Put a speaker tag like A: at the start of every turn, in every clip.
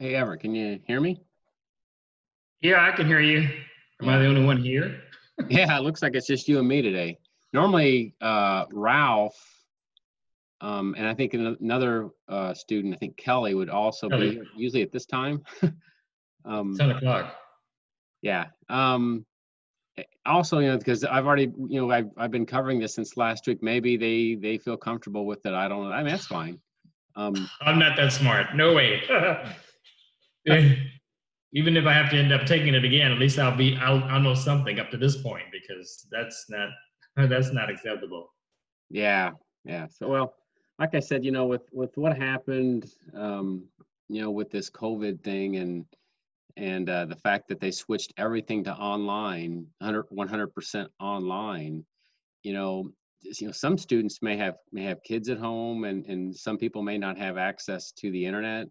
A: Hey, Everett, can you hear me?
B: Yeah, I can hear you. Am I the only one here?
A: Yeah, it looks like it's just you and me today. Normally, uh, Ralph, um, and I think another uh, student, I think Kelly, would also be
B: Kelly.
A: here, usually at this time. um,
B: Ten o'clock.
A: yeah. Um, eh, also, you know, because I've already, you know, I've, I've been covering this since last week. Maybe they they feel comfortable with it. I don't know. I mean, that's fine. Um,
B: I'm not that smart. No way. Even if I have to end up taking it again, at least I'll be I'll I'll know something up to this point because that's not that's not acceptable.
A: Yeah, yeah. So well, like I said, you know, with with what happened, um, you know, with this COVID thing and and uh, the fact that they switched everything to online, 100 percent online, you know, you know, some students may have may have kids at home, and and some people may not have access to the internet.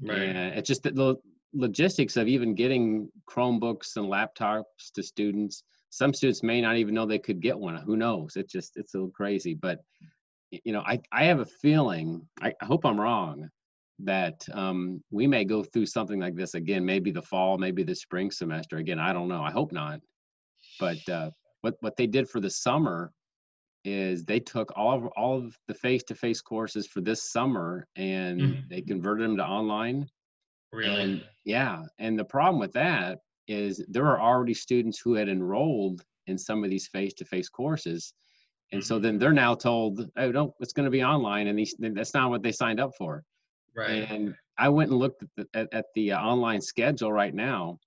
B: Right.
A: And it's just the logistics of even getting Chromebooks and laptops to students. Some students may not even know they could get one. Who knows? It's just it's a little crazy. But you know, I I have a feeling. I, I hope I'm wrong that um, we may go through something like this again. Maybe the fall, maybe the spring semester again. I don't know. I hope not. But uh, what what they did for the summer is they took all of all of the face-to-face courses for this summer and
B: Mhm.
A: they converted them to online
B: Really?
A: and yeah, and the problem with that is there are already students who had enrolled in some of these face-to-face courses. And so then they're now told, oh, no, it's going to be online. And these, that's not what they signed up for.
B: Right.
A: And I went and looked at the, at, at the uh, online schedule right now,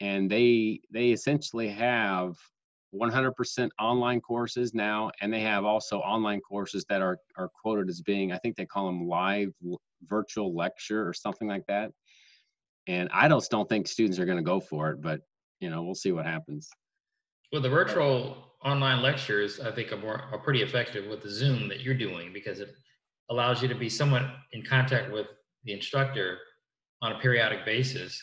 A: and they they essentially have 100% online courses now, and they have also online courses that are are quoted as being, I think they call them live virtual lecture or something like that. And I just don't think students are going to go for it, but you know, we'll see what happens.
B: Well, the virtual online lectures, I think, are more are pretty effective with the Zoom that you're doing because it allows you to be somewhat in contact with the instructor on a periodic basis.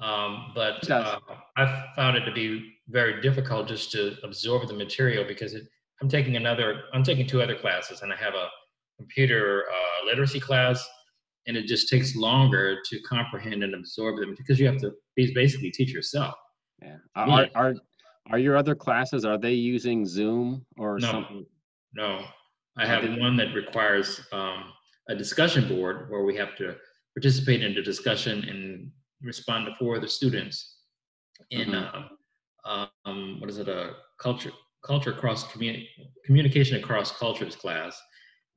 B: Um, but uh, I found it to be very difficult just to absorb the material because it, I'm taking another, I'm taking two other classes, and I have a computer uh, literacy class, and it just takes longer to comprehend and absorb them because you have to basically teach yourself.
A: Yeah. Are, are are your other classes are they using Zoom or
B: No.
A: something?
B: No, I have one that requires um, a discussion board where we have to participate in the discussion and respond to four other students in
A: Mhm.
B: uh, um, what is it a culture culture across communi- communication across cultures class.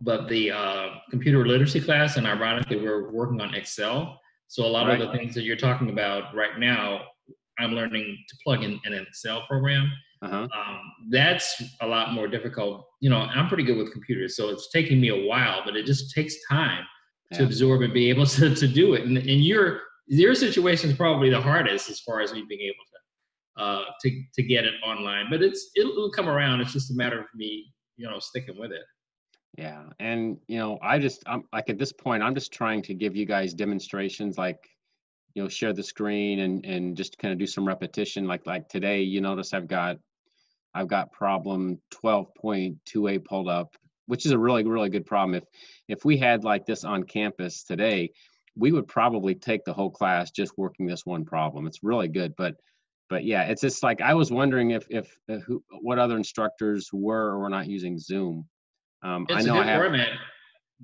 B: But the uh, computer literacy class, and ironically, we're working on Excel. So a lot of the things that you're talking about right now, I'm learning to plug in, in an Excel program
A: Uh-huh.
B: um, that's a lot more difficult. You know, I'm pretty good with computers, so it's taking me a while, but it just takes time to
A: Yeah.
B: absorb and be able to, to do it. And, and your your situation is probably the hardest as far as me being able to uh, to to get it online. But it's it'll, it'll come around. It's just a matter of me, you know, sticking with it.
A: Yeah, and you know, I just I'm like at this point, I'm just trying to give you guys demonstrations, like you know, share the screen and and just kind of do some repetition. Like like today, you notice I've got I've got problem 12.2a pulled up, which is a really really good problem. If if we had like this on campus today, we would probably take the whole class just working this one problem. It's really good, but but yeah, it's just like I was wondering if if uh, who what other instructors were or were not using Zoom. Um, I
B: It's a
A: know I
B: good
A: have.
B: format.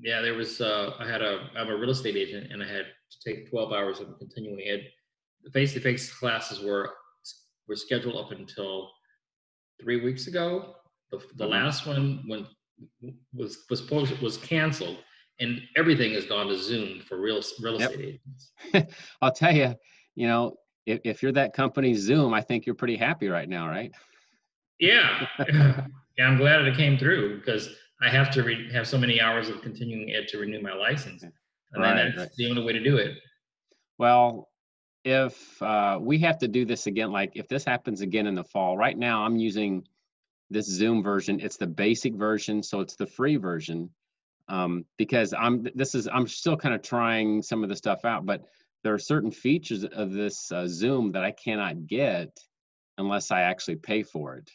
B: Yeah, there was. Uh, I had a. I'm a real estate agent, and I had to take 12 hours of continuing ed. The face-to-face classes were were scheduled up until three weeks ago. The, the
A: Mhm.
B: last one when was was supposed was canceled, and everything has gone to Zoom for real real
A: Yep.
B: estate agents.
A: I'll tell you, you know, if, if you're that company Zoom, I think you're pretty happy right now, right?
B: Yeah, yeah. I'm glad it came through because I have to re- have so many hours of continuing ed to renew my license, and
A: Right,
B: then that's
A: right.
B: the only way to do it.
A: Well, if uh, we have to do this again, like if this happens again in the fall, right now I'm using this Zoom version. It's the basic version, so it's the free version. Um, because I'm this is I'm still kind of trying some of the stuff out, but there are certain features of this uh, Zoom that I cannot get unless I actually pay for it.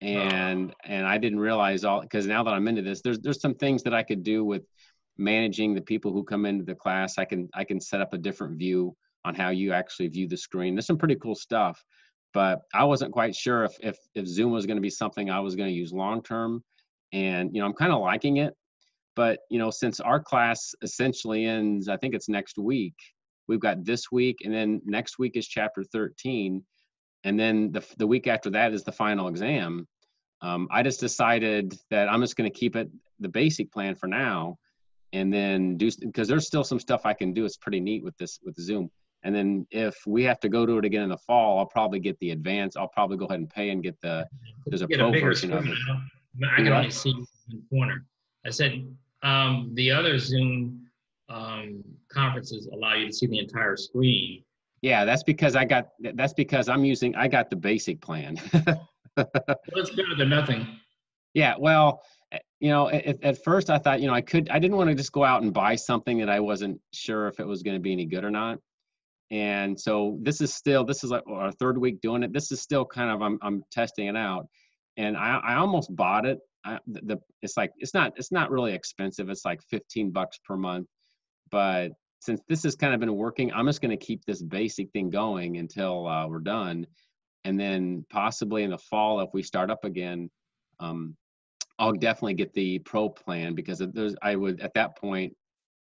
A: And and I didn't realize all because now that I'm into this, there's there's some things that I could do with managing the people who come into the class. I can I can set up a different view on how you actually view the screen. There's some pretty cool stuff, but I wasn't quite sure if if, if Zoom was going to be something I was going to use long term. And you know, I'm kind of liking it, but you know, since our class essentially ends, I think it's next week. We've got this week, and then next week is chapter 13, and then the the week after that is the final exam. Um, I just decided that I'm just going to keep it the basic plan for now, and then do because there's still some stuff I can do. It's pretty neat with this with Zoom. And then if we have to go to it again in the fall, I'll probably get the advance. I'll probably go ahead and pay and get the there's a
B: Get
A: pro
B: bigger
A: version of it.
B: I can only see you in the corner. I said, um, the other Zoom um, conferences allow you to see the entire screen.
A: Yeah, that's because I got that's because I'm using I got the basic plan.
B: Well, it's better than nothing.
A: Yeah, well, you know, at, at first I thought, you know, I could, I didn't want to just go out and buy something that I wasn't sure if it was going to be any good or not. And so this is still this is like our third week doing it. This is still kind of I'm I'm testing it out, and I I almost bought it. The it's like it's not it's not really expensive. It's like 15 bucks per month, but since this has kind of been working, I'm just going to keep this basic thing going until uh, we're done, and then possibly in the fall if we start up again, um, I'll definitely get the pro plan because there's I would at that point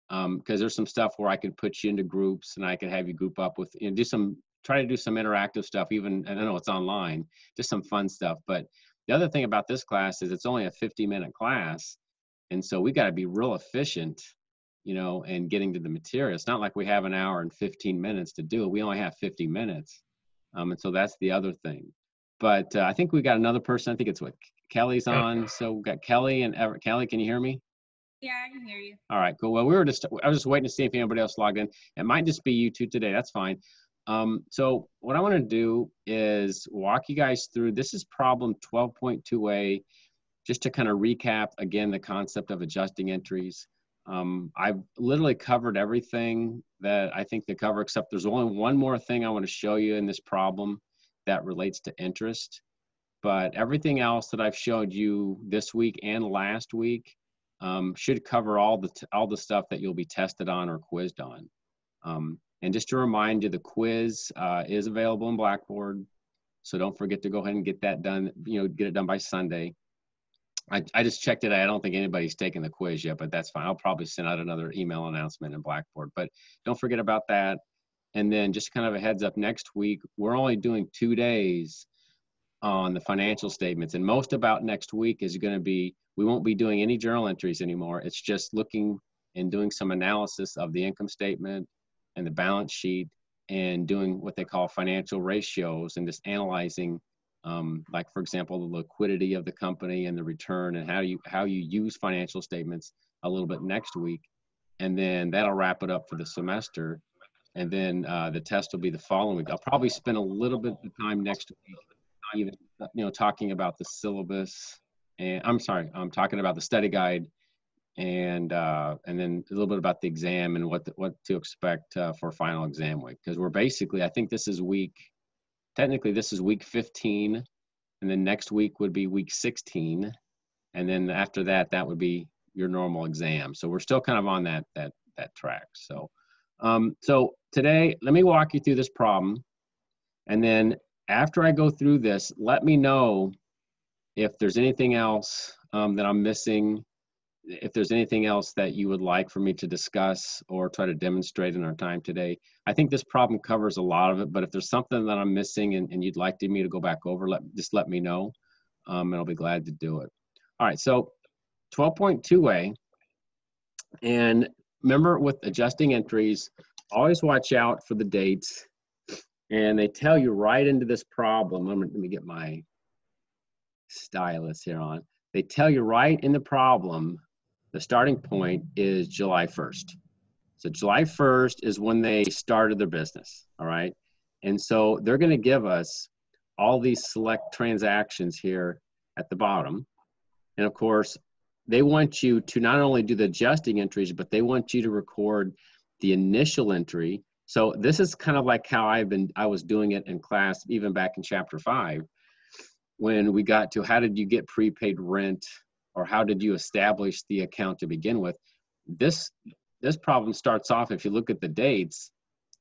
A: because um, there's some stuff where I could put you into groups and I could have you group up with you know do some try to do some interactive stuff even I don't know it's online just some fun stuff but the other thing about this class is it's only a 50 minute class and so we got to be real efficient you know and getting to the material it's not like we have an hour and 15 minutes to do it we only have 50 minutes um, and so that's the other thing but uh, I think we got another person I think it's what Kelly's on so we got Kelly and Ever Kelly can you hear me
C: yeah, I can hear you.
A: All right, cool. Well, we were just I was just waiting to see if anybody else logged in. It might just be you two today. That's fine. Um, so what I want to do is walk you guys through. This is problem 12.2a, just to kind of recap again the concept of adjusting entries. Um, I've literally covered everything that I think to cover, except there's only one more thing I want to show you in this problem that relates to interest. But everything else that I've showed you this week and last week um, should cover all the all the stuff that you'll be tested on or quizzed on. Um, and just to remind you, the quiz uh, is available in Blackboard, so don't forget to go ahead and get that done. You know, get it done by Sunday. I, I just checked it. I don't think anybody's taken the quiz yet, but that's fine. I'll probably send out another email announcement in Blackboard. But don't forget about that. And then just kind of a heads up next week, we're only doing two days on the financial statements. And most about next week is going to be we won't be doing any journal entries anymore. It's just looking and doing some analysis of the income statement and the balance sheet and doing what they call financial ratios and just analyzing um, like for example the liquidity of the company and the return and how you how you use financial statements a little bit next week. And then that'll wrap it up for the semester. And then uh, the test will be the following week. I'll probably spend a little bit of time next week even you know talking about the syllabus and I'm sorry, I'm talking about the study guide and uh, and then a little bit about the exam and what the, what to expect uh, for final exam week because we're basically I think this is week technically this is week 15 and then next week would be week 16 and then after that that would be your normal exam. So we're still kind of on that that that track. So um, so today let me walk you through this problem and then after I go through this let me know if there's anything else um, that I'm missing, if there's anything else that you would like for me to discuss or try to demonstrate in our time today. I think this problem covers a lot of it, but if there's something that I'm missing and, and you'd like me to go back over, let, just let me know um, and I'll be glad to do it. All right, so 12.2a, and remember with adjusting entries, always watch out for the dates and they tell you right into this problem. Let me, let me get my stylus here on, they tell you right in the problem, the starting point is July 1st. So July 1st is when they started their business, all right? And so they're gonna give us all these select transactions here at the bottom. And of course, they want you to not only do the adjusting entries, but they want you to record the initial entry. So this is kind of like how I've been, I was doing it in class, even back in chapter five when we got to how did you get prepaid rent or how did you establish the account to begin with this this problem starts off if you look at the dates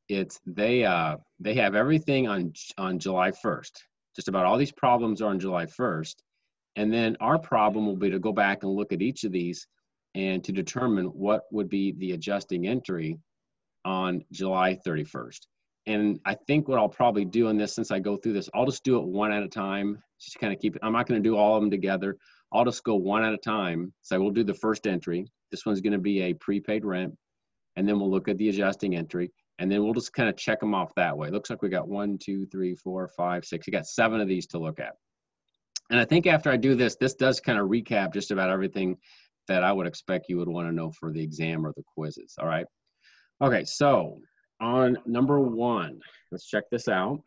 A: it's they uh they have everything on on july 1st just about all these problems are on july 1st and then our problem will be to go back and look at each of these and to determine what would be the adjusting entry on july 31st and I think what I'll probably do in this, since I go through this, I'll just do it one at a time just kind of keep it. I'm not going to do all of them together. I'll just go one at a time. So we'll do the first entry. This one's going to be a prepaid rent. And then we'll look at the adjusting entry. And then we'll just kind of check them off that way. It looks like we got one, two, three, four, five, six. We got seven of these to look at. And I think after I do this, this does kind of recap just about everything that I would expect you would want to know for the exam or the quizzes. All right. Okay, so on number one, let's check this out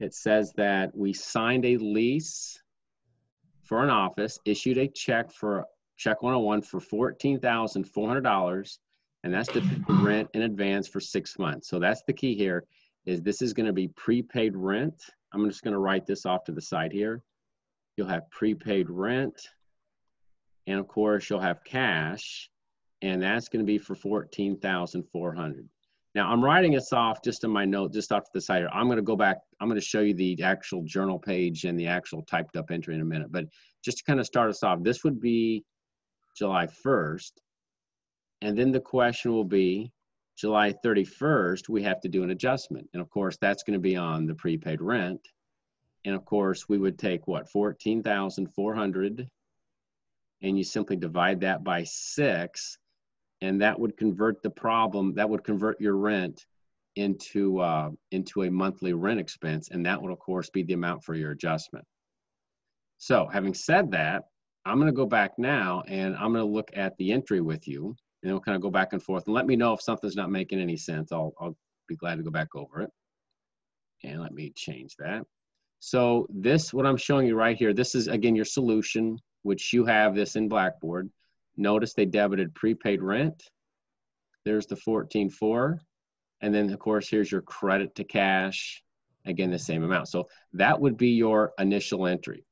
A: it says that we signed a lease for an office, issued a check for check 101 for $14,400 and that's the rent in advance for six months. So that's the key here is this is gonna be prepaid rent. I'm just gonna write this off to the side here. You'll have prepaid rent. And of course, you'll have cash, and that's gonna be for 14,400. Now I'm writing this off just in my note, just off to the side here. I'm gonna go back, I'm gonna show you the actual journal page and the actual typed up entry in a minute. But just to kind of start us off, this would be July 1st. And then the question will be, July 31st, we have to do an adjustment. And of course, that's gonna be on the prepaid rent. And of course, we would take what, 14,400 and you simply divide that by six and that would convert the problem, that would convert your rent into, uh, into a monthly rent expense. And that would of course be the amount for your adjustment. So having said that, I'm gonna go back now and I'm gonna look at the entry with you and we'll kind of go back and forth and let me know if something's not making any sense. I'll, I'll be glad to go back over it. And let me change that. So this, what I'm showing you right here, this is again your solution, which you have this in Blackboard. Notice they debited prepaid rent. There's the 14.4. And then of course, here's your credit to cash. Again, the same amount. So that would be your initial entry.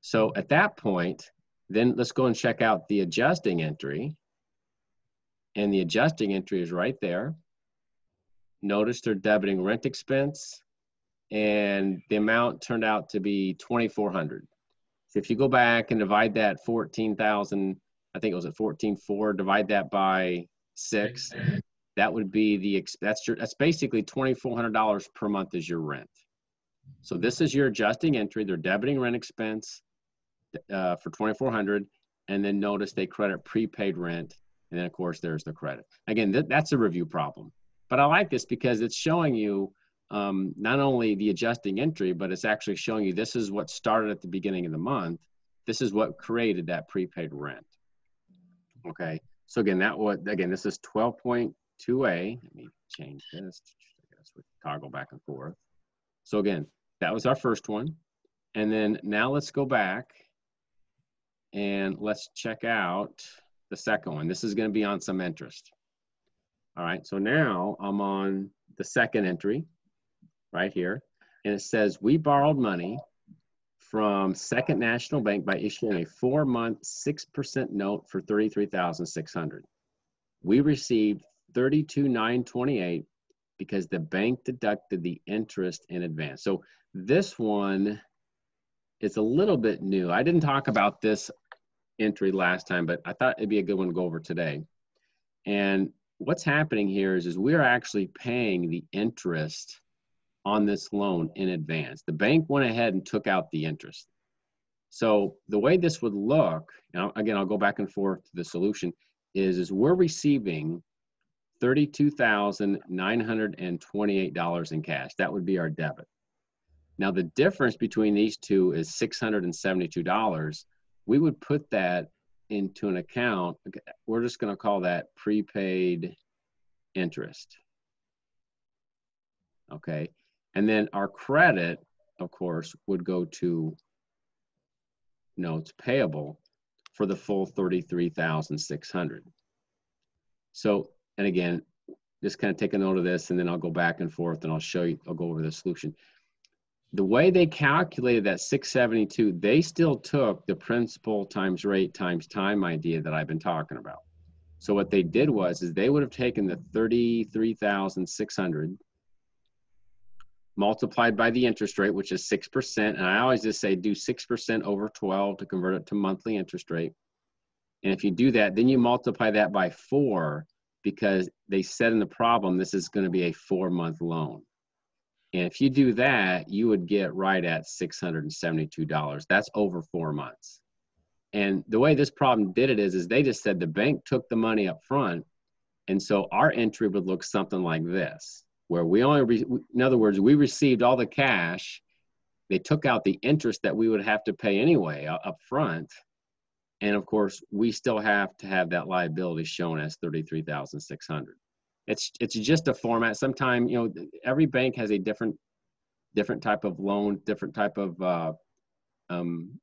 A: So at that point, then let's go and check out the adjusting entry. And the adjusting entry is right there. Notice they're debiting rent expense and the amount turned out to be 2,400. So if you go back and divide that 14,000, I think it was at 14.4, divide that by six, that would be the, that's your, that's basically $2,400 per month is your rent. So this is your adjusting entry. They're debiting rent expense uh, for 2,400 and then notice they credit prepaid rent. And then of course there's the credit. Again, th that's a review problem. But I like this because it's showing you um, not only the adjusting entry, but it's actually showing you this is what started at the beginning of the month. This is what created that prepaid rent. Okay, so again, that what again, this is 12.2a. Let me change this. I guess we toggle back and forth. So again, that was our first one. And then now let's go back and let's check out the second one. This is going to be on some interest. All right, so now I'm on the second entry right here. And it says, we borrowed money from Second National Bank by issuing a four-month, 6% note for 33600 We received 32928 because the bank deducted the interest in advance. So this one is a little bit new. I didn't talk about this entry last time, but I thought it'd be a good one to go over today. And what's happening here is, is we're actually paying the interest on this loan in advance. The bank went ahead and took out the interest. So the way this would look, now again, I'll go back and forth to the solution, is, is we're receiving $32,928 in cash. That would be our debit. Now the difference between these two is $672. We would put that into an account. We're just going to call that prepaid interest. Okay. And then our credit, of course, would go to notes payable for the full 33,600. So, and again, just kind of take a note of this and then I'll go back and forth and I'll show you, I'll go over the solution. The way they calculated that 672, they still took the principal times rate times time idea that I've been talking about. So what they did was, is they would have taken the 33,600 multiplied by the interest rate, which is 6%. And I always just say do 6% over 12 to convert it to monthly interest rate. And if you do that, then you multiply that by four because they said in the problem this is going to be a four month loan. And if you do that, you would get right at $672. That's over four months. And the way this problem did it is, is they just said the bank took the money up front. And so our entry would look something like this where we only, re- in other words, we received all the cash. They took out the interest that we would have to pay anyway uh, up front. And of course, we still have to have that liability shown as 33,600. It's, it's just a format. Sometimes, you know, every bank has a different, different type of loan, different type of uh, um,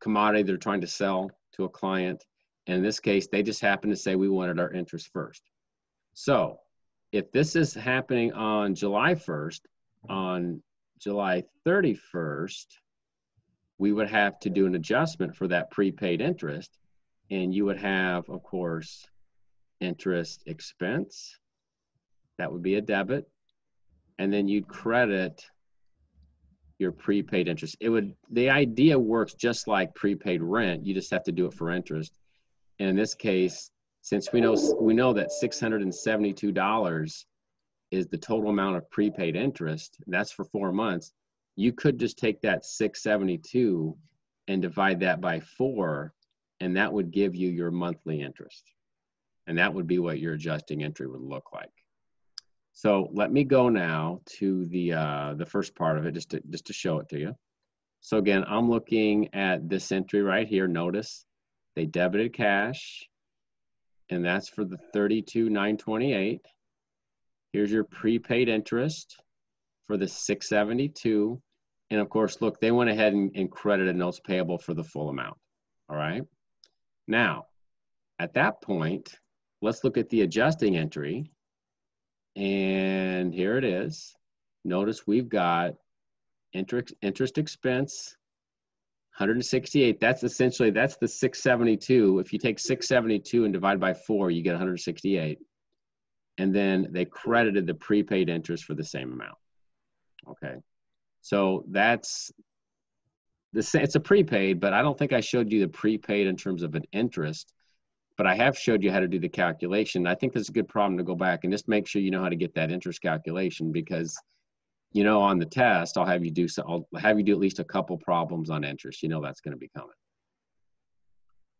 A: commodity they're trying to sell to a client. And in this case, they just happen to say we wanted our interest first. So if this is happening on July 1st, on July 31st, we would have to do an adjustment for that prepaid interest. And you would have, of course, interest expense. That would be a debit. And then you'd credit your prepaid interest. It would the idea works just like prepaid rent. You just have to do it for interest. And in this case, since we know we know that $672 is the total amount of prepaid interest, that's for 4 months, you could just take that 672 and divide that by 4 and that would give you your monthly interest. And that would be what your adjusting entry would look like. So let me go now to the uh, the first part of it just to just to show it to you. So again, I'm looking at this entry right here. Notice they debited cash, and that's for the 32,928. Here's your prepaid interest for the 672. And of course, look, they went ahead and, and credited notes payable for the full amount. All right. Now, at that point, let's look at the adjusting entry. And here it is. Notice we've got interest, interest expense, 168. That's essentially, that's the 672. If you take 672 and divide by four, you get 168. And then they credited the prepaid interest for the same amount. Okay. So that's the it's a prepaid, but I don't think I showed you the prepaid in terms of an interest but I have showed you how to do the calculation. I think that's a good problem to go back and just make sure you know how to get that interest calculation because, you know, on the test, I'll have you do so. I'll have you do at least a couple problems on interest. You know that's going to be coming.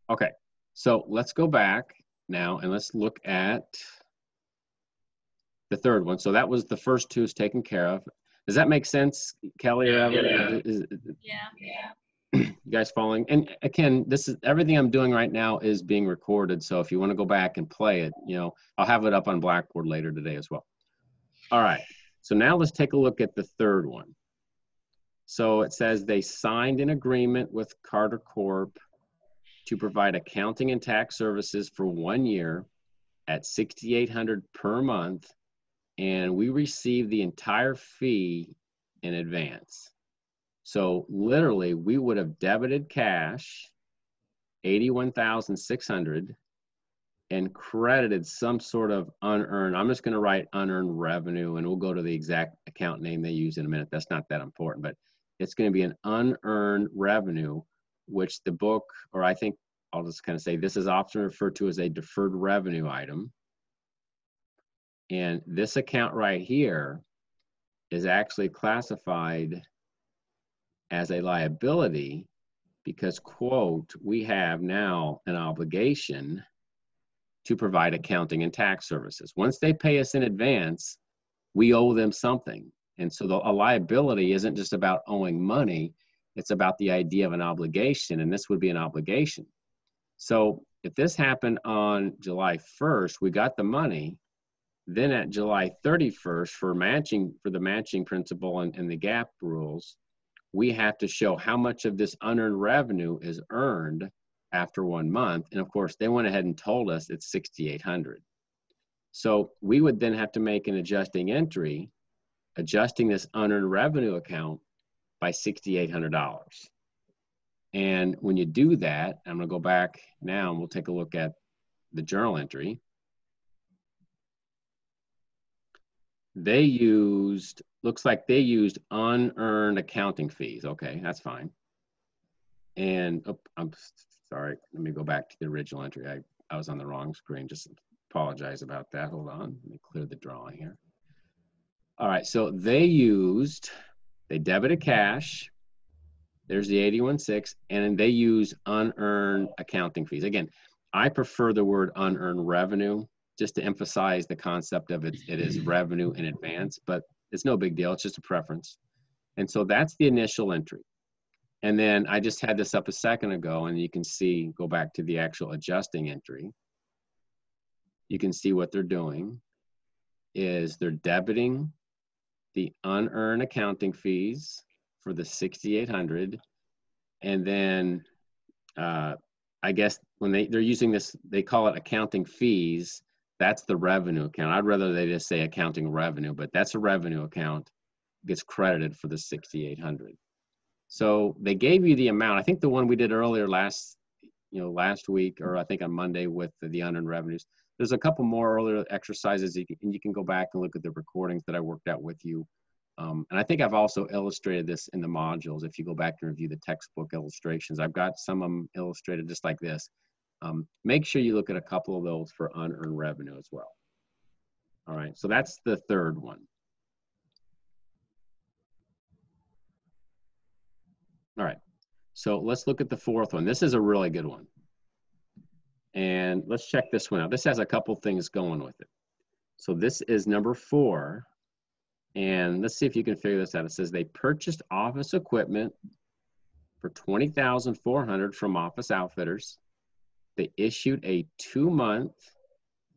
A: Okay, so let's go back now and let's look at the third one. So that was the first two is taken care of. Does that make sense, Kelly or Evan?
C: Yeah.
A: Is-
C: Yeah.
A: you guys following and again this is everything i'm doing right now is being recorded so if you want to go back and play it you know i'll have it up on blackboard later today as well all right so now let's take a look at the third one. So it says they signed an agreement with carter corp to provide accounting and tax services for one year at 6800 per month and we received the entire fee in advance. So literally, we would have debited cash, eighty-one thousand six hundred, and credited some sort of unearned. I'm just going to write unearned revenue, and we'll go to the exact account name they use in a minute. That's not that important, but it's going to be an unearned revenue, which the book, or I think I'll just kind of say this is often referred to as a deferred revenue item. And this account right here is actually classified as a liability because, quote, we have now an obligation to provide accounting and tax services. Once they pay us in advance, we owe them something. And so the, a liability isn't just about owing money, it's about the idea of an obligation, and this would be an obligation. So if this happened on July 1st, we got the money. Then at July 31st, for matching for the matching principle and, and the GAAP rules, we have to show how much of this unearned revenue is earned after one month. And of course, they went ahead and told us it's 6,800. So we would then have to make an adjusting entry, adjusting this unearned revenue account by $6,800. And when you do that, I'm gonna go back now and we'll take a look at the journal entry. They used, looks like they used unearned accounting fees. Okay, that's fine. And oh, I'm sorry, let me go back to the original entry. I, I was on the wrong screen. Just apologize about that. Hold on, let me clear the drawing here. All right, so they used, they debited cash. There's the 81.6, and they use unearned accounting fees. Again, I prefer the word unearned revenue just to emphasize the concept of it, it is revenue in advance, but it's no big deal. It's just a preference. And so that's the initial entry. And then I just had this up a second ago, and you can see, go back to the actual adjusting entry. You can see what they're doing is they're debiting the unearned accounting fees for the 6,800. And then uh, I guess when they, they're using this, they call it accounting fees that's the revenue account. I'd rather they just say accounting revenue, but that's a revenue account gets credited for the 6,800. So they gave you the amount. I think the one we did earlier last, you know, last week, or I think on Monday with the, the unearned revenues. There's a couple more earlier exercises, you can, and you can go back and look at the recordings that I worked out with you. Um, and I think I've also illustrated this in the modules. If you go back and review the textbook illustrations, I've got some of them illustrated just like this. Um, make sure you look at a couple of those for unearned revenue as well. All right, so that's the third one. All right, so let's look at the fourth one. This is a really good one. And let's check this one out. This has a couple things going with it. So this is number four. And let's see if you can figure this out. It says they purchased office equipment for 20400 from Office Outfitters. They issued a two-month,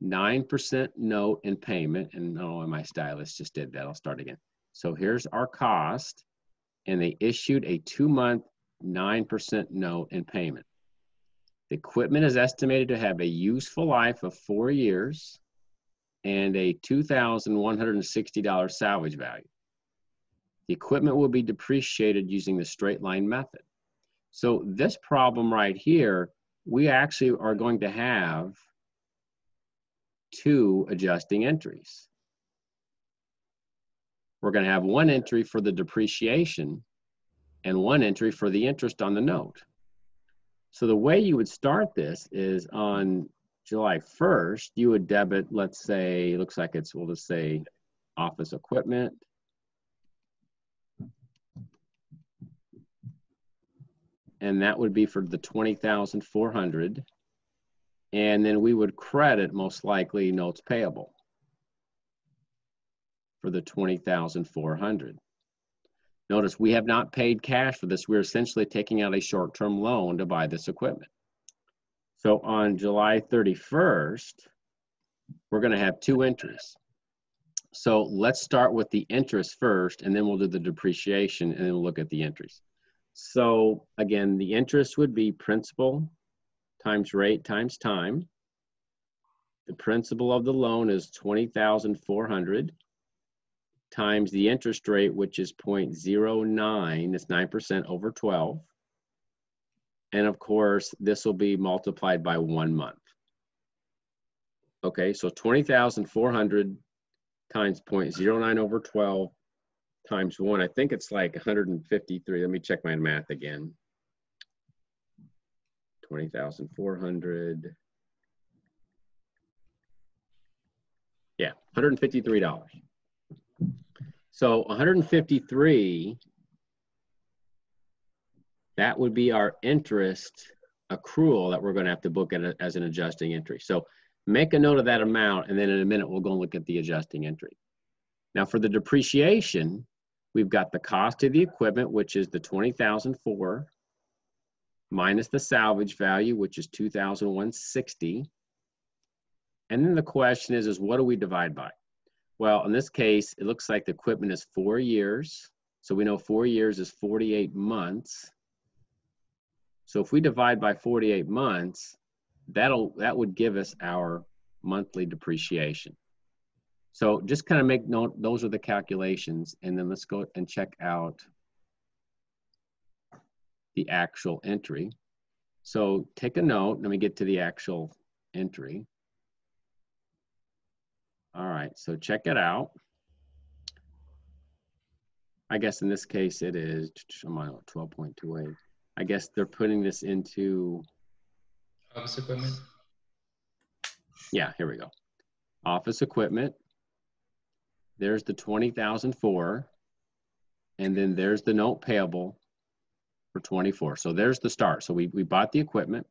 A: 9% note in payment. And oh, my stylus just did that. I'll start again. So here's our cost and they issued a two month 9% note in payment. The equipment is estimated to have a useful life of four years and a $2,160 salvage value. The equipment will be depreciated using the straight line method. So this problem right here, we actually are going to have two adjusting entries we're going to have one entry for the depreciation and one entry for the interest on the note. So the way you would start this is on July 1st, you would debit, let's say, looks like it's, we'll just say office equipment. And that would be for the 20,400. And then we would credit most likely notes payable for the 20,400. Notice we have not paid cash for this. We're essentially taking out a short-term loan to buy this equipment. So on July 31st, we're going to have two entries. So let's start with the interest first, and then we'll do the depreciation, and then we'll look at the entries. So again, the interest would be principal times rate times time. The principal of the loan is 20,400 times the interest rate, which is 0.09, it's 9% over 12. And of course, this will be multiplied by one month. Okay, so 20,400 times 0.09 over 12 times one. I think it's like 153. Let me check my math again. 20,400. Yeah, $153. So 153, that would be our interest accrual that we're going to have to book as an adjusting entry. So make a note of that amount, and then in a minute we'll go and look at the adjusting entry. Now for the depreciation, we've got the cost of the equipment, which is the 20,004 minus the salvage value, which is 2,160. And then the question is, is what do we divide by? Well, in this case, it looks like the equipment is four years. So we know four years is 48 months. So if we divide by 48 months, that'll that would give us our monthly depreciation. So just kind of make note, those are the calculations, and then let's go and check out the actual entry. So take a note, let me get to the actual entry. All right, so check it out. I guess in this case it is, I'm on 12.28. I guess they're putting this into
B: office equipment.
A: Yeah, here we go. Office equipment. There's the 20,004. And then there's the note payable for 24. So there's the start. So we, we bought the equipment.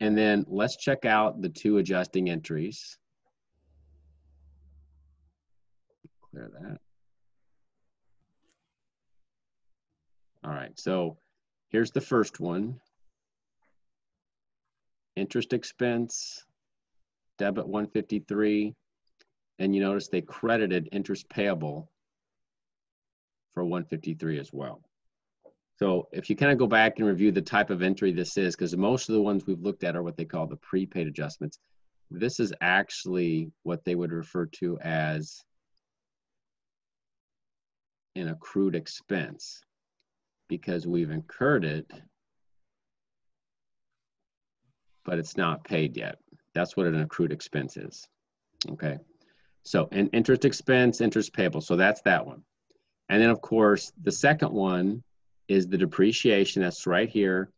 A: And then let's check out the two adjusting entries. Clear that. All right, so here's the first one. Interest expense, debit 153, and you notice they credited interest payable for 153 as well. So if you kind of go back and review the type of entry this is, because most of the ones we've looked at are what they call the prepaid adjustments. this is actually what they would refer to as an accrued expense because we've incurred it, but it's not paid yet. That's what an accrued expense is. Okay. So an interest expense, interest payable. So that's that one. And then of course, the second one is the depreciation. That's right here.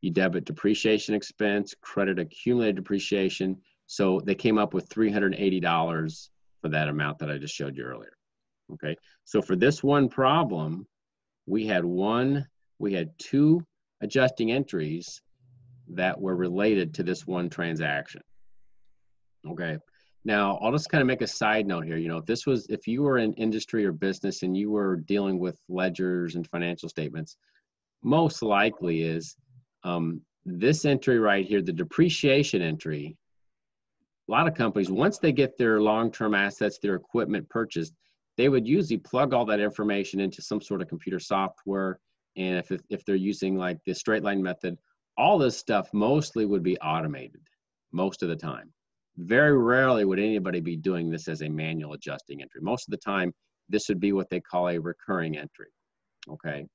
A: You debit depreciation expense, credit accumulated depreciation. So they came up with $380 for that amount that I just showed you earlier. Okay. So for this one problem, we had one, we had two adjusting entries that were related to this one transaction. Okay. Now, I'll just kind of make a side note here. You know, if this was, if you were in industry or business and you were dealing with ledgers and financial statements, most likely is um, this entry right here, the depreciation entry. A lot of companies, once they get their long term assets, their equipment purchased, they would usually plug all that information into some sort of computer software. And if, if they're using like the straight line method, all this stuff mostly would be automated most of the time. Very rarely would anybody be doing this as a manual adjusting entry. Most of the time, this would be what they call a recurring entry. Okay.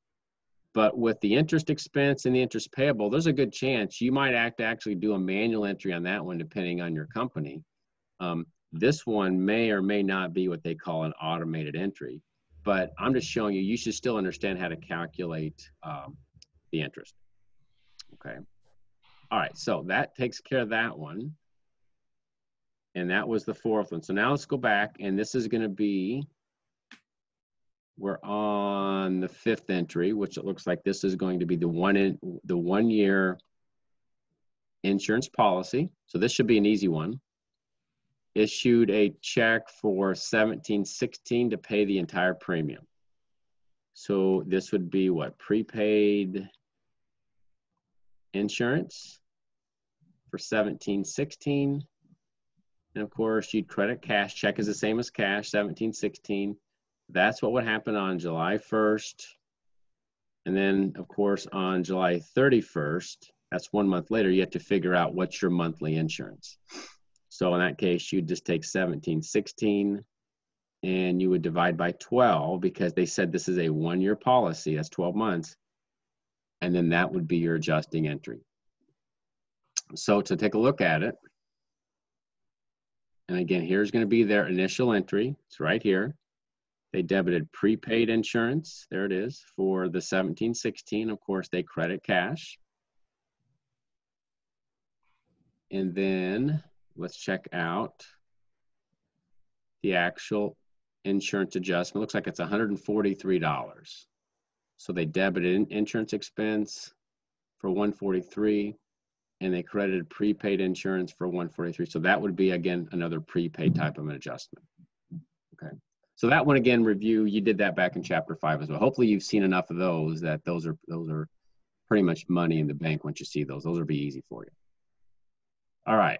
A: But with the interest expense and the interest payable, there's a good chance you might act actually do a manual entry on that one, depending on your company. Um, this one may or may not be what they call an automated entry, but I'm just showing you, you should still understand how to calculate um, the interest. Okay. All right, so that takes care of that one. And that was the fourth one. So now let's go back, and this is going to be, we're on the fifth entry, which it looks like this is going to be the one in the one year insurance policy. So this should be an easy one issued a check for 1716 to pay the entire premium. So this would be what prepaid insurance for 1716 and of course you'd credit cash check is the same as cash 1716 that's what would happen on July 1st and then of course on July 31st that's one month later you have to figure out what's your monthly insurance so in that case, you'd just take 17, 16, and you would divide by 12 because they said this is a one year policy, that's 12 months. And then that would be your adjusting entry. So to take a look at it, and again, here's going to be their initial entry. It's right here. They debited prepaid insurance. There it is for the 1716. Of course, they credit cash. And then let's check out the actual insurance adjustment. Looks like it's $143. So they debited insurance expense for 143 and they credited prepaid insurance for 143. So that would be again another prepaid type of an adjustment. Okay. So that one again review, you did that back in chapter 5 as well. Hopefully you've seen enough of those that those are those are pretty much money in the bank once you see those. Those will be easy for you. All right.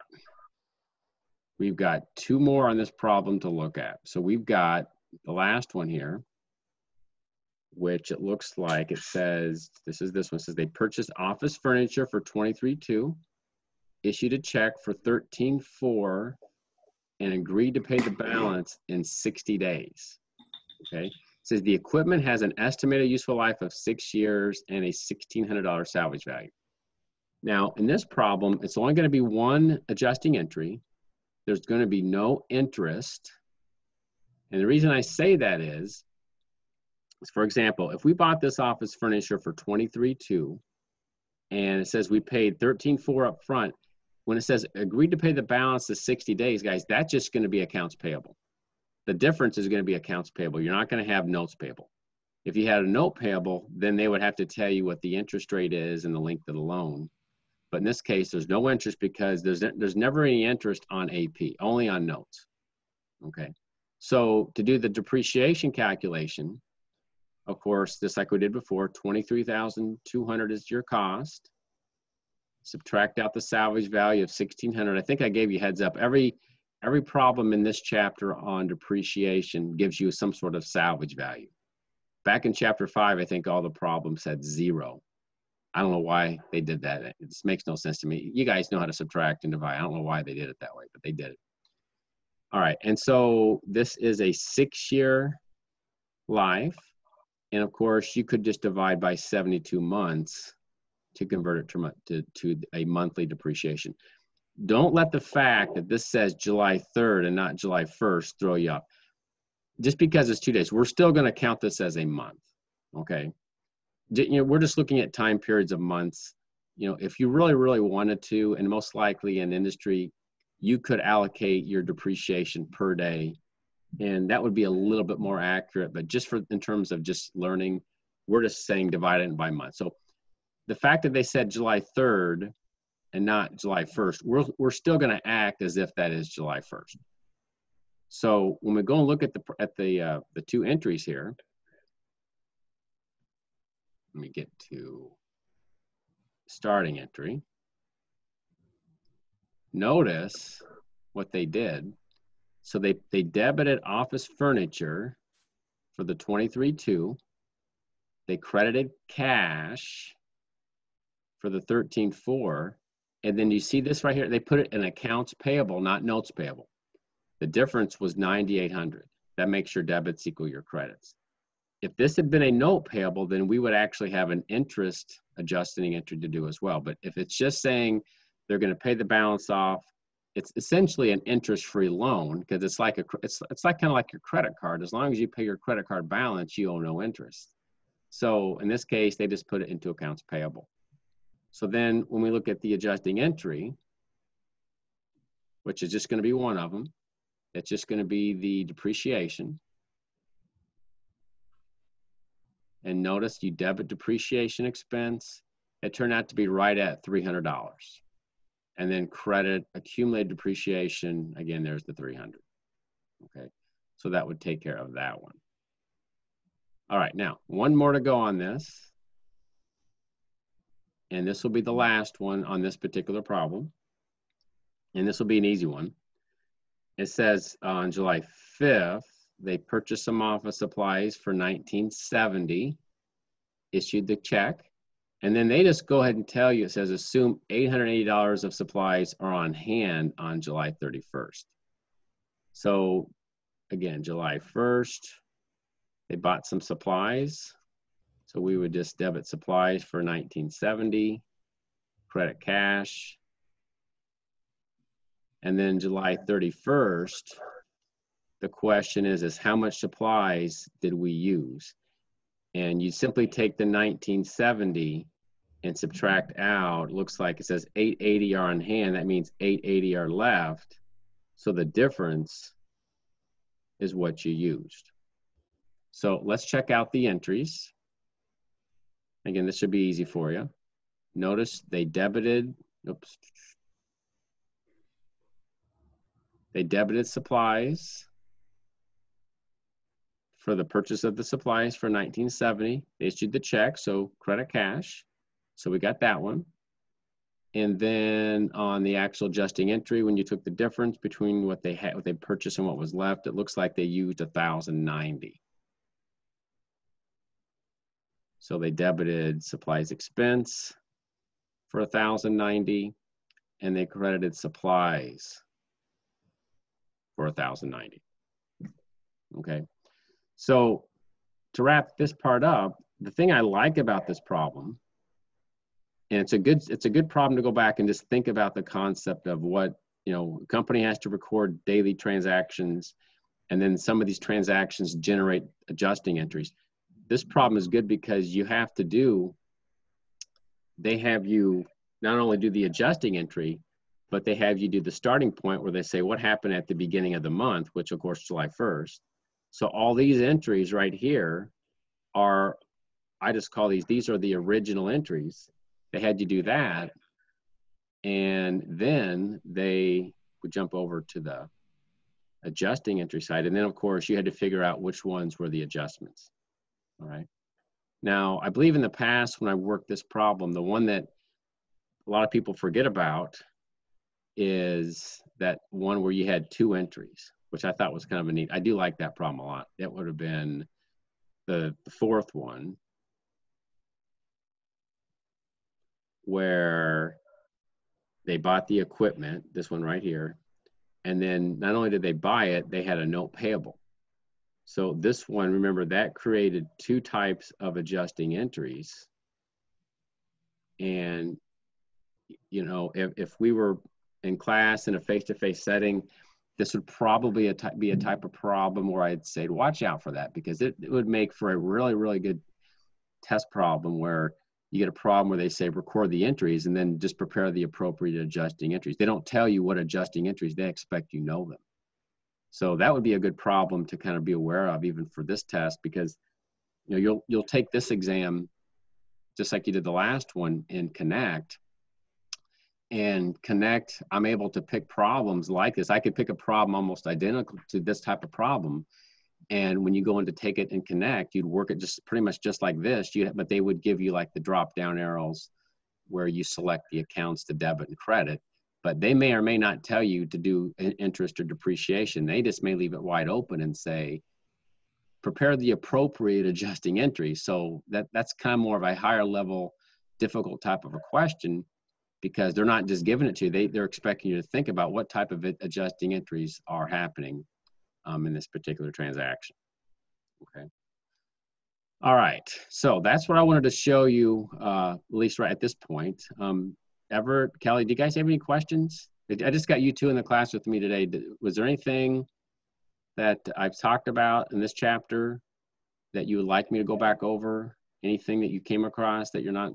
A: We've got two more on this problem to look at. So we've got the last one here, which it looks like it says, this is this one, says they purchased office furniture for 23.2, issued a check for 13.4, and agreed to pay the balance in 60 days. Okay. It says the equipment has an estimated useful life of six years and a $1,600 salvage value. Now, in this problem, it's only going to be one adjusting entry, there's going to be no interest. And the reason I say that is, is for example, if we bought this office furniture for 23.2 and it says we paid 13.4 up front, when it says agreed to pay the balance of 60 days, guys, that's just going to be accounts payable. The difference is going to be accounts payable. You're not going to have notes payable. If you had a note payable, then they would have to tell you what the interest rate is and the length of the loan. But in this case, there's no interest because there's, there's never any interest on AP, only on notes. Okay. So to do the depreciation calculation, of course, just like we did before, 23,200 is your cost. Subtract out the salvage value of 1,600. I think I gave you heads up. Every, every problem in this chapter on depreciation gives you some sort of salvage value. Back in chapter five, I think all the problems had zero. I don't know why they did that. It just makes no sense to me. You guys know how to subtract and divide. I don't know why they did it that way, but they did it. All right, and so this is a six-year life. And of course, you could just divide by 72 months to convert it to, to, to a monthly depreciation. Don't let the fact that this says July 3rd and not July 1st throw you up. Just because it's two days, we're still going to count this as a month. Okay. You know, we're just looking at time periods of months. You know, if you really, really wanted to, and most likely in industry, you could allocate your depreciation per day. And that would be a little bit more accurate but just for in terms of just learning we're just saying divide it by month. So the fact that they said july 3rd and not july 1st we're, we're still going to act as if that is july 1st so when we go and look at the at the uh, the two entries here let me get to starting entry notice what they did so they, they debited office furniture for the 23-2. They credited cash for the 13-4. And then you see this right here, they put it in accounts payable, not notes payable. The difference was 9,800. That makes your debits equal your credits. If this had been a note payable, then we would actually have an interest adjusting entry to do as well. But if it's just saying they're going to pay the balance off, it's essentially an interest-free loan because it's like a it's it's like kind of like your credit card. As long as you pay your credit card balance, you owe no interest. So in this case, they just put it into accounts payable. So then when we look at the adjusting entry, which is just going to be one of them, it's just going to be the depreciation. And notice you debit depreciation expense. It turned out to be right at $300 and then credit accumulated depreciation. Again, there's the 300. Okay, so that would take care of that one. All right, now one more to go on this. And this will be the last one on this particular problem. And this will be an easy one. It says on July 5th, they purchased some office supplies for 1970, issued the check, and then they just go ahead and tell you, it says assume $880 of supplies are on hand on July 31st. So again, July 1st, they bought some supplies. So we would just debit supplies for 1970, credit cash. And then July 31st, the question is, is how much supplies did we use? and you simply take the 1970 and subtract out, looks like it says 880 are on hand. That means 880 are left. So the difference is what you used. So let's check out the entries. Again, this should be easy for you. Notice they debited, oops. They debited supplies for the purchase of the supplies for 1970. They issued the check, so credit cash. So we got that one. And then on the actual adjusting entry, when you took the difference between what they had, what they purchased and what was left, it looks like they used 1,090. So they debited supplies expense for 1,090 and they credited supplies for 1,090. Okay. So to wrap this part up, the thing I like about this problem, and it's a good it's a good problem to go back and just think about the concept of what you know a company has to record daily transactions and then some of these transactions generate adjusting entries. This problem is good because you have to do they have you not only do the adjusting entry but they have you do the starting point where they say what happened at the beginning of the month which of course july 1st so all these entries right here are, I just call these, these are the original entries. They had you do that. And then they would jump over to the adjusting entry side. And then of course you had to figure out which ones were the adjustments. All right. Now, I believe in the past when I worked this problem, the one that a lot of people forget about is that one where you had two entries which I thought was kind of a neat. I do like that problem a lot. That would have been the, the fourth one. where they bought the equipment, this one right here, and then not only did they buy it, they had a note payable. So this one, remember, that created two types of adjusting entries. And, you know, if, if we were in class in a face-to-face setting, this would probably a be a type of problem where I'd say, watch out for that because it, it would make for a really, really good test problem where you get a problem where they say record the entries and then just prepare the appropriate adjusting entries. They don't tell you what adjusting entries, they expect you know them. So that would be a good problem to kind of be aware of even for this test because you know you'll you'll take this exam just like you did the last one in Connect and Connect I'm able to pick problems like this. I could pick a problem almost identical to this type of problem. And when you go in to take it and Connect you'd work it just pretty much just like this. You but they would give you like the drop down arrows where you select the accounts to debit and credit. But they may or may not tell you to do interest or depreciation. They just may leave it wide open and say prepare the appropriate adjusting entry. So that that's kind of more of a higher level difficult type of a question because they're not just giving it to you they, they're expecting you to think about what type of adjusting entries are happening um, in this particular transaction. Okay. All right, so that's what I wanted to show you, uh, at least right at this point. Um, Everett, Kelly, do you guys have any questions? I just got you two in the class with me today. Was there anything that I've talked about in this chapter that you would like me to go back over? Anything that you came across that you're not,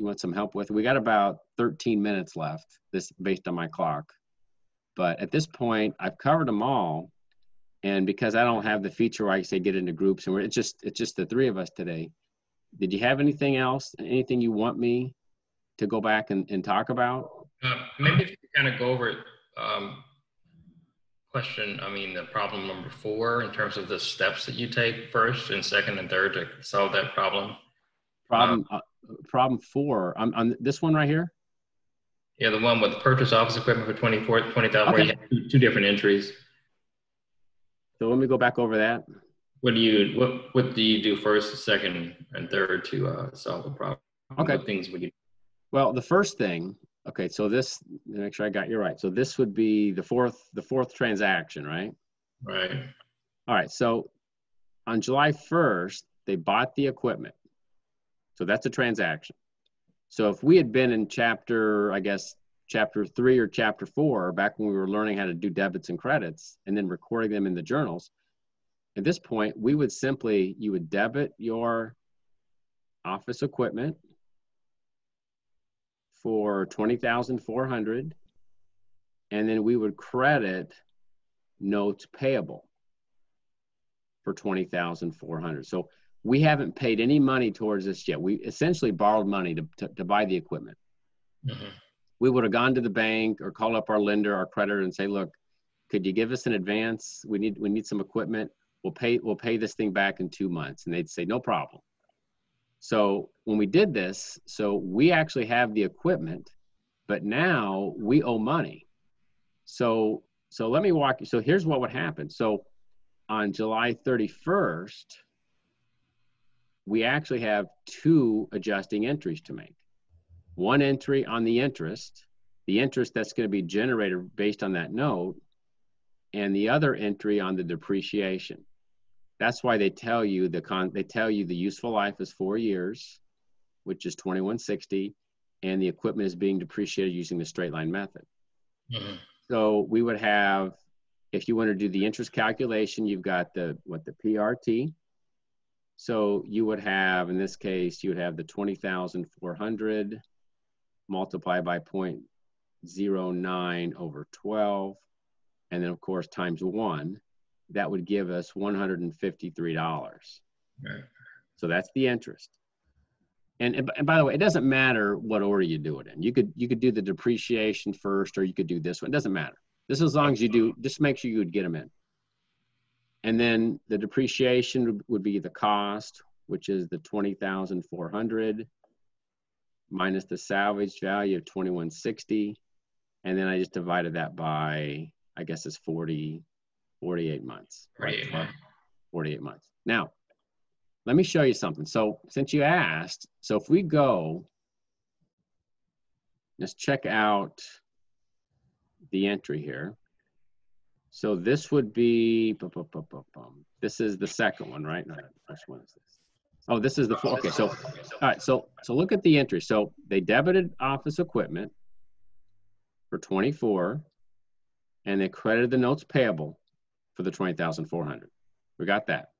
A: you want some help with? We got about 13 minutes left, this based on my clock. But at this point, I've covered them all and because I don't have the feature where I say get into groups and we're, it's just it's just the three of us today. Did you have anything else? Anything you want me to go back and, and talk about?
B: Uh, maybe if you kind of go over um, question, I mean the problem number four in terms of the steps that you take first and second and third to solve that problem.
A: Problem uh, problem four on, on this one right here.
B: Yeah, the one with the purchase office equipment for 24, 20,000 okay. where you have two, two different entries.
A: So let me go back over that.
B: What do you what what do you do first, second, and third to uh, solve the problem?
A: Okay.
B: What things would you?
A: Well, the first thing. Okay, so this make sure I got you right. So this would be the fourth the fourth transaction, right?
B: Right.
A: All right. So on July 1st, they bought the equipment. So that's a transaction. So if we had been in chapter, I guess chapter three or chapter four, back when we were learning how to do debits and credits and then recording them in the journals, at this point, we would simply, you would debit your office equipment for 20,400 and then we would credit notes payable for 20,400. So we haven't paid any money towards this yet. We essentially borrowed money to, to, to buy the equipment. Mm-hmm we would have gone to the bank or called up our lender, our creditor, and say, look, could you give us an advance? We need we need some equipment. We'll pay we'll pay this thing back in two months. And they'd say, no problem. So when we did this, so we actually have the equipment, but now we owe money. So so let me walk you. So here's what would happen. So on July 31st, we actually have two adjusting entries to make one entry on the interest, the interest that's going to be generated based on that note, and the other entry on the depreciation. That's why they tell you the con they tell you the useful life is four years, which is 2160, and the equipment is being depreciated using the straight line method. Mm-hmm. So we would have, if you want to do the interest calculation, you've got the what the PRT. So you would have, in this case, you would have the 20,400 multiplied by 0.09 over 12, and then of course times one, that would give us $153. Right. So that's the interest. And, and, and by the way, it doesn't matter what order you do it in. You could you could do the depreciation first, or you could do this one. It doesn't matter. This is as long as you do, just make sure you would get them in. And then the depreciation would be the cost, which is the 20,400 minus the salvage value of 2160. And then I just divided that by, I guess it's 40, 48 months.
B: 48 months.
A: 48 months. Now, let me show you something. So since you asked, so if we go let's check out the entry here. So this would be, this is the second one, right? No, first one is this. Oh, this is the, four- okay, so, all right, so, so look at the entry. So they debited office equipment for 24, and they credited the notes payable for the 20,400. We got that.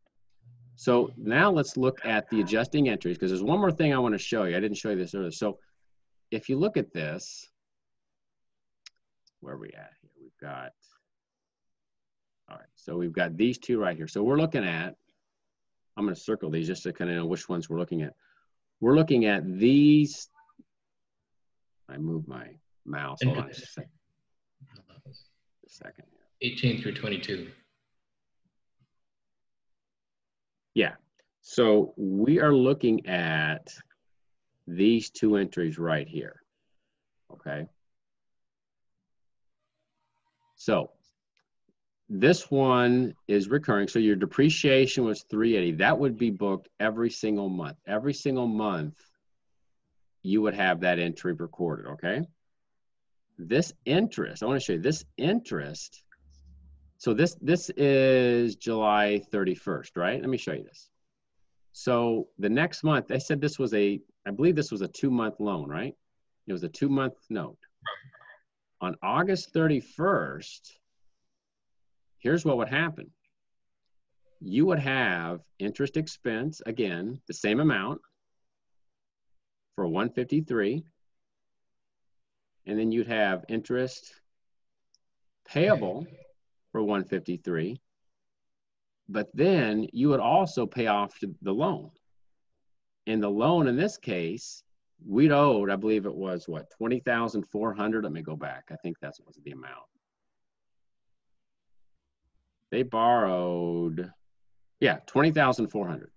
A: So now let's look at the adjusting entries, because there's one more thing I want to show you. I didn't show you this earlier. So if you look at this, where are we at here? We've got, all right, so we've got these two right here. So we're looking at, I'm going to circle these just to kind of know which ones we're looking at. We're looking at these. I move my mouse. Hold on a second. A second.
B: 18 through 22.
A: Yeah. So we are looking at these two entries right here. Okay. So this one is recurring. So your depreciation was 380. That would be booked every single month. Every single month, you would have that entry recorded. Okay. This interest, I want to show you this interest. So this this is July 31st, right? Let me show you this. So the next month, they said this was a, I believe this was a two month loan, right? It was a two month note. On August 31st, here's what would happen. You would have interest expense, again, the same amount for 153. And then you'd have interest payable for 153 but then you would also pay off the loan and the loan in this case we'd owed i believe it was what 20400 let me go back i think that's was the amount they borrowed yeah 20400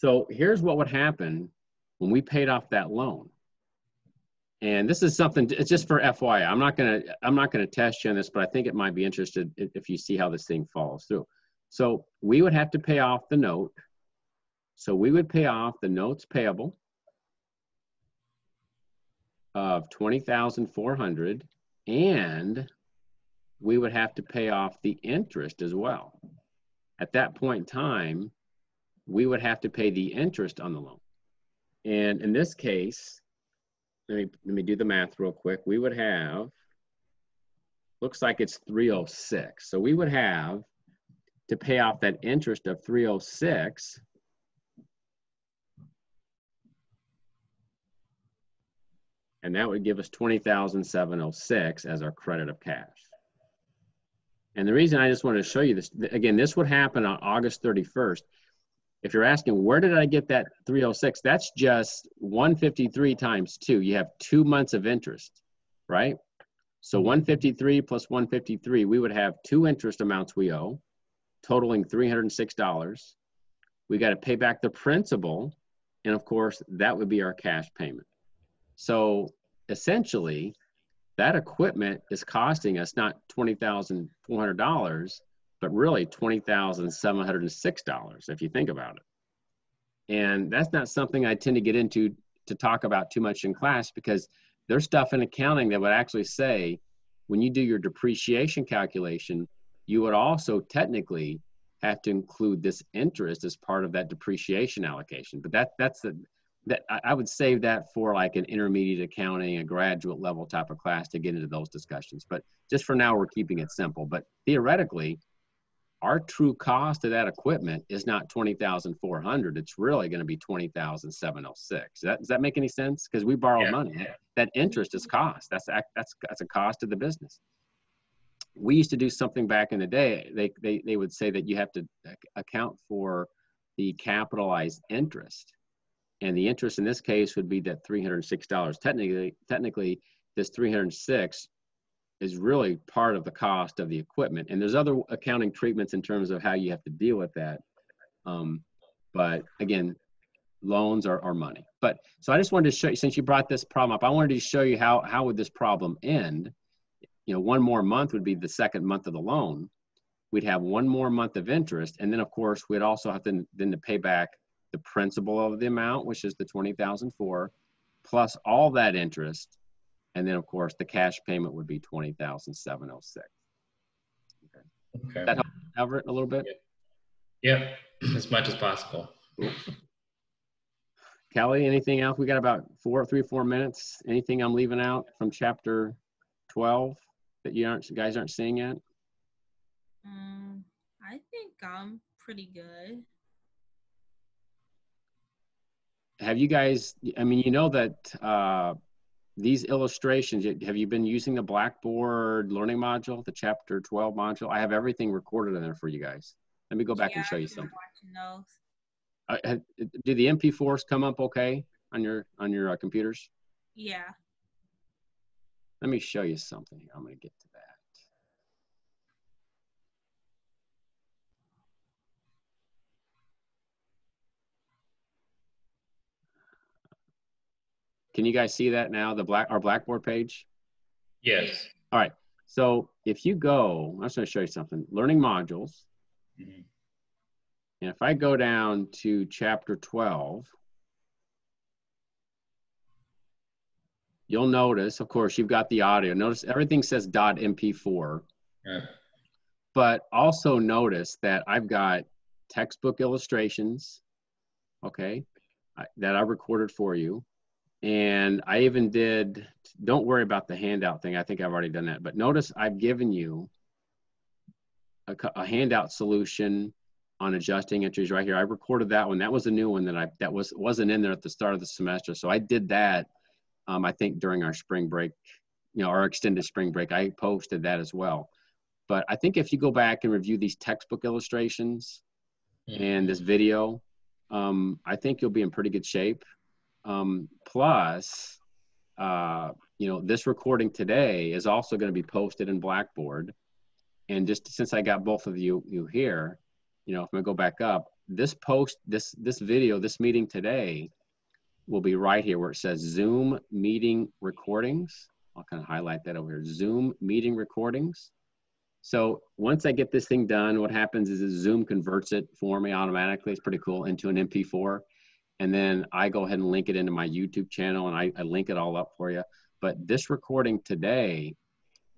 A: so here's what would happen when we paid off that loan. And this is something it's just for fyi i'm not to i'm not to test you on this but i think it might be interested if you see how this thing follows through. So we would have to pay off the note. So we would pay off the notes payable of 20400 and we would have to pay off the interest as well at that point in time we would have to pay the interest on the loan and in this case let me let me do the math real quick. We would have looks like it's 306. So we would have to pay off that interest of 306 and that would give us 20,706 as our credit of cash. And the reason I just wanted to show you this again, this would happen on August 31st if you're asking where did I get that 306, that's just 153 times two. You have two months of interest, right? So mm-hmm. 153 plus 153, we would have two interest amounts we owe, totaling $306. We got to pay back the principal, and of course, that would be our cash payment. So essentially, that equipment is costing us not $20,400, but really $20,706 if you think about it. And that's not something I tend to get into to talk about too much in class because there's stuff in accounting that would actually say when you do your depreciation calculation, you would also technically have to include this interest as part of that depreciation allocation. But that that's the that I would save that for like an intermediate accounting, a graduate level type of class to get into those discussions. But just for now, we're keeping it simple. But theoretically, our true cost of that equipment is not 20,400. It's really going to be 20,706. Does that, does that make any sense? Because we borrow
B: Yeah.
A: money. That interest is cost. That's, that's, that's a cost of the business. We used to do something back in the day. They, they, they would say that you have to account for the capitalized interest. And the interest in this case would be that $306. Technically, technically, this 306 is really part of the cost of the equipment. And there's other accounting treatments in terms of how you have to deal with that. Um, but again, loans are, are money. But so I just wanted to show you, since you brought this problem up, I wanted to show you how, how would this problem end? You know, one more month would be the second month of the loan. We'd have one more month of interest. And then of course, we'd also have to then to pay back the principal of the amount, which is the 20,004. plus all that interest. And then of course, the cash payment would be 20,706.
B: Okay. okay.
A: That help cover it a little bit?
B: Yep, as much as possible.
A: Kelly, anything else? We got about four, three, four minutes. Anything I'm leaving out from chapter 12 that you aren't, you guys aren't seeing yet?
C: Um, I think I'm pretty good.
A: Have you guys, I mean, you know that uh, these illustrations, have you been using the Blackboard learning module, the chapter 12 module? I have everything recorded in there for you guys. Let me go back and show you something. Uh, have- do the MP4s come up okay on your on your uh, computers?
C: Yeah.
A: Let me show you something here. I'm going to get to Can you guys see that now? The black our Blackboard page.
B: Yes.
A: All right. So if you go, I'm just going to show you something. Learning modules.
B: Mhm.
A: And if I go down to chapter 12, you'll notice, of course, you've got the audio. Notice everything says .mp4,
B: Right.
A: but also notice that I've got textbook illustrations, okay, that I recorded for you. And I even did, don't worry about the handout thing. I think I've already done that. But notice I've given you a, a handout solution on adjusting entries right here. I recorded that one. That was a new one that I that was wasn't in there at the start of the semester. So I did that. Um, I think during our spring break, you know, our extended spring break, I posted that as well. But I think if you go back and review these textbook illustrations and this video, um, I think you'll be in pretty good shape. Um, plus, uh, you know, this recording today is also going to be posted in Blackboard. And just since I got both of you you here, you know, if I go back up, this post, this this video, this meeting today will be right here where it says Zoom meeting recordings. I'll kind of highlight that over here. Zoom meeting recordings. So once I get this thing done, what happens is, is Zoom converts it for me automatically. It's pretty cool into an MP4. And then I go ahead and link it into my YouTube channel and I, I link it all up for you. But this recording today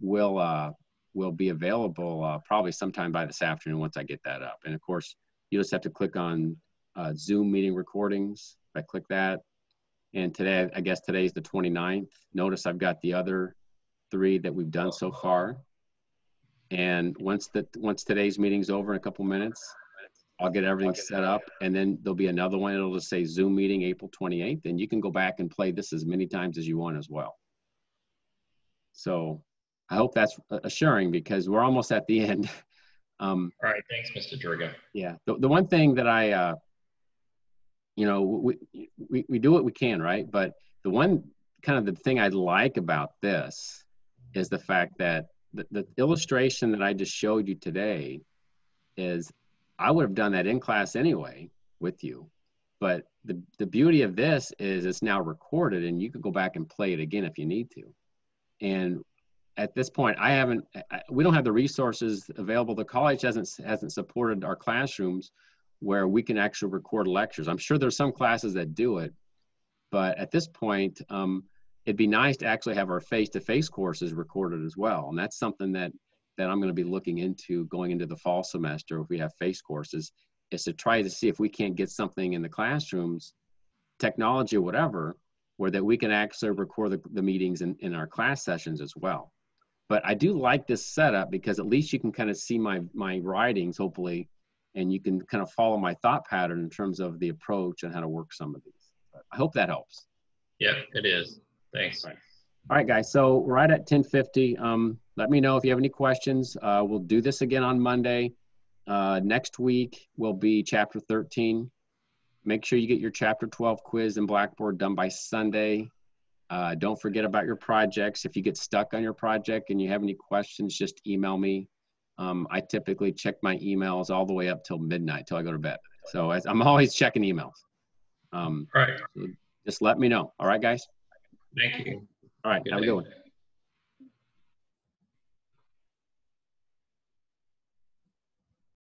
A: will uh, will be available uh, probably sometime by this afternoon once I get that up. And of course, you just have to click on uh, Zoom meeting recordings. If I click that, and today, I guess today's the 29th. Notice I've got the other three that we've done so far. And once that once today's meeting's over in a couple minutes, I'll get everything set up, and then there'll be another one. It'll just say Zoom meeting April 28th, and you can go back and play this as many times as you want as well. So I hope that's assuring because we're almost at the end. Um,
B: All right. Thanks, Mr. Juriga.
A: yeah, the, the one thing that I, uh, you know, we, we, we do what we can, right? But the one kind of the thing I like about this is the fact that the, the illustration that I just showed you today is I would have done that in class anyway with you. But the, the beauty of this is it's now recorded and you can go back and play it again if you need to. And at this point, I haven't, I, we don't have the resources available. The college hasn't, hasn't supported our classrooms where we can actually record lectures. I'm sure there's some classes that do it, but at this point, um, it'd be nice to actually have our face-to-face courses recorded as well. And that's something that, that I'm going to be looking into going into the fall semester if we have face courses is to try to see if we can't get something in the classrooms, technology or whatever, where that we can actually record the, the meetings in, in our class sessions as well. But I do like this setup because at least you can kind of see my, my writings, hopefully, and you can kind of follow my thought pattern in terms of the approach and how to work some of these. But I hope that helps.
B: Yeah, it is. Thanks.
A: All right, guys. So we're right at 1050. Um, let me know if you have any questions. Uh, we'll do this again on Monday. Uh, next week will be chapter 13. Make sure you get your chapter 12 quiz in Blackboard done by Sunday. Uh, don't forget about your projects. If you get stuck on your project and you have any questions, just email me. Um, I typically check my emails all the way up till midnight, till I go to bed. So as, I'm always checking emails. Um,
B: All right.
A: just let me know. All right, guys?
B: Thank you.
A: All right,
B: Good
A: have a good one.